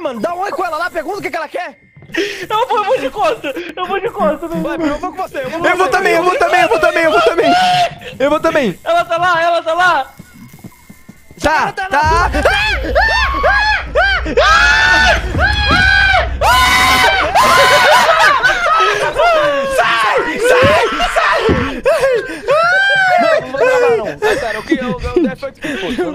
mano. Dá um oi com ela lá, pergunta o que, que ela quer. Eu vou, eu vou de costa, eu vou de costa. Vai, eu vou com você. Eu vou, eu vou também, eu vou também, eu vou também, eu vou também. Eu vou também. Ela tá lá, ela tá lá. Tá, tá. Sai, sai, sai. Não, não não não. Sério, eu queria... o eu,